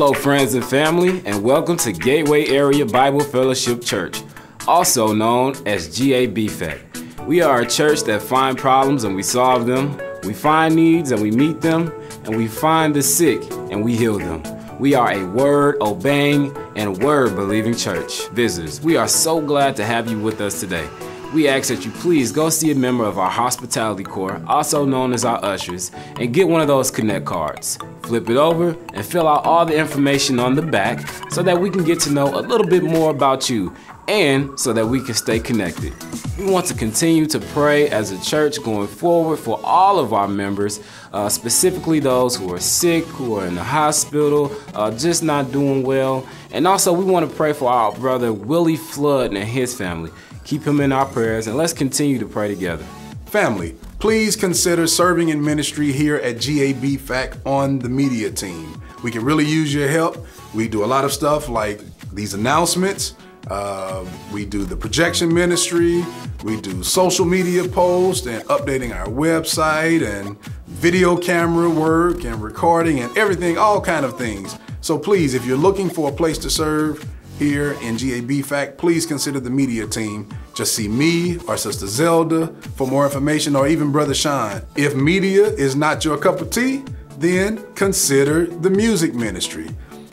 Hello, friends and family, and welcome to Gateway Area Bible Fellowship Church, also known as GABFAC. We are a church that find problems and we solve them. We find needs and we meet them, and we find the sick and we heal them. We are a word obeying and word believing church. Visitors, we are so glad to have you with us today. We ask that you please go see a member of our hospitality corps, also known as our ushers, and get one of those connect cards. Flip it over and fill out all the information on the back so that we can get to know a little bit more about you and so that we can stay connected. We want to continue to pray as a church going forward for all of our members, uh, specifically those who are sick, who are in the hospital, uh, just not doing well. And also, we want to pray for our brother Willie Flood and his family. Keep him in our prayers and let's continue to pray together. Family, please consider serving in ministry here at GAB FAC on the media team. We can really use your help. We do a lot of stuff like these announcements. Uh, we do the projection ministry. We do social media posts and updating our website and video camera work and recording and everything, all kind of things. So please, if you're looking for a place to serve, here in GAB FAC, please consider the media team. Just see me or Sister Zelda for more information or even Brother Sean. If media is not your cup of tea, then consider the music ministry.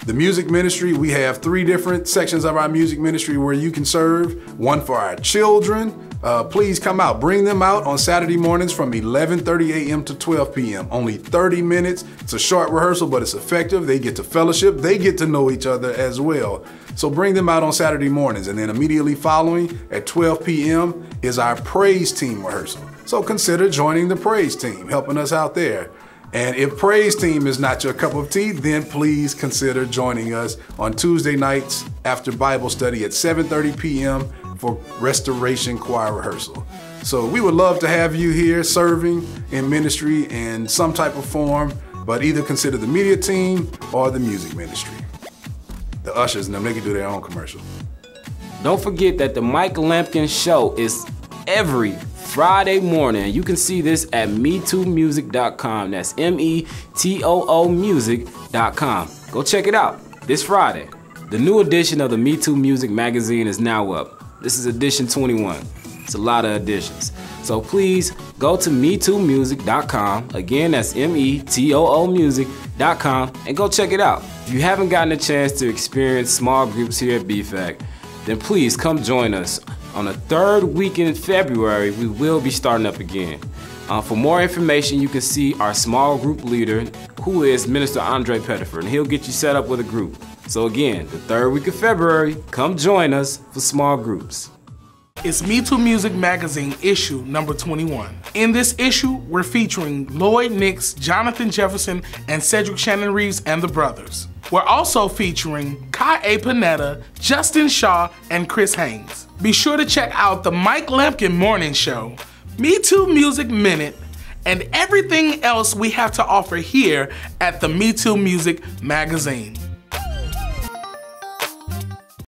The music ministry, we have three different sections of our music ministry where you can serve. One for our children, uh, please come out. Bring them out on Saturday mornings from 11:30 a.m. to 12 p.m. Only 30 minutes. It's a short rehearsal, but it's effective. They get to fellowship. They get to know each other as well. So bring them out on Saturday mornings, and then immediately following at 12 p.m. is our praise team rehearsal. So consider joining the praise team, helping us out there. And if praise team is not your cup of tea, then please consider joining us on Tuesday nights after Bible study at 7:30 p.m for restoration choir rehearsal. So we would love to have you here serving in ministry in some type of form, but either consider the media team or the music ministry. The ushers and them, they can do their own commercial. Don't forget that the Mike Lampkin Show is every Friday morning. You can see this at metoomusic.com. That's M E T O O music.com. Go check it out this Friday. The new edition of the Me Too Music magazine is now up. This is edition 21. It's a lot of editions. So please go to metoomusic.com. Again, that's M E T O O music.com and go check it out. If you haven't gotten a chance to experience small groups here at BFAC, then please come join us. On the third week in February, we will be starting up again. Uh, for more information, you can see our small group leader, who is Minister Andre Pettifer, and he'll get you set up with a group. So again, the third week of February, come join us for small groups. It's Me Too Music Magazine issue number 21. In this issue, we're featuring Lloyd Nix, Jonathan Jefferson, and Cedric Shannon Rives and the Brothers. We're also featuring Kai A. Panetta, Justin Shaw, and Chris Haynes. Be sure to check out the Mike Lampkin Morning Show, Me Too Music Minute, and everything else we have to offer here at the Me Too Music Magazine.